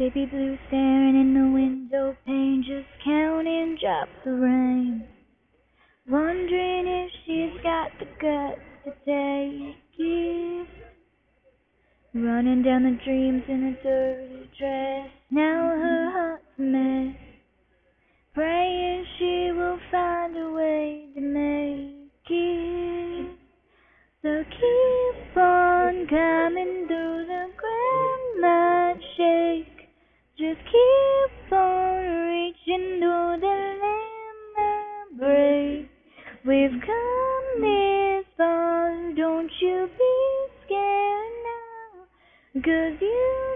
Baby blue staring in the window pane, just counting drops of rain. Wondering if she's got the guts to take it. Running down the dreams in a dirty dress. Now her heart's a mess. Praying she will find a way to make it. So keep We've come this far, don't you be scared now. Cause you